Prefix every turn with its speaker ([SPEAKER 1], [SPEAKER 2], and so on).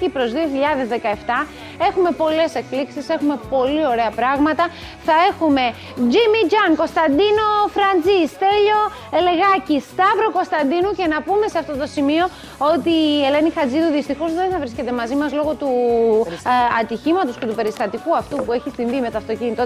[SPEAKER 1] Κύπρος προς 2017 έχουμε πολλές εκπλήξεις, έχουμε πολύ ωραία πράγματα. Θα έχουμε Jimmy Jan, Κωνσταντίνο Φραντζής, Στέλιο Ελεγάκη, Σταύρο Κωνσταντίνου και να πούμε σε αυτό το σημείο ότι η Ελένη Χατζίδου δυστυχώς δεν θα βρίσκεται μαζί μας λόγω του ε, ατυχήματος και του περιστατικού αυτού που έχει συμβεί με το αυτοκίνητο